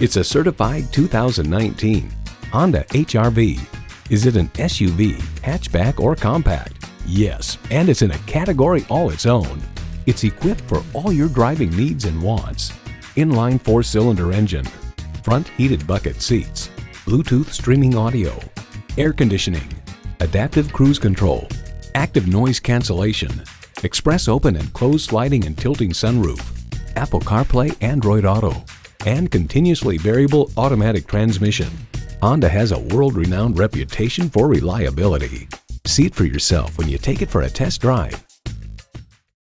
It's a certified 2019 Honda HR-V. Is it an SUV, hatchback, or compact? Yes, and it's in a category all its own. It's equipped for all your driving needs and wants. Inline four-cylinder engine, front heated bucket seats, Bluetooth streaming audio, air conditioning, adaptive cruise control, active noise cancellation, express open and closed sliding and tilting sunroof, Apple CarPlay Android Auto, and continuously variable automatic transmission. Honda has a world-renowned reputation for reliability. See it for yourself when you take it for a test drive.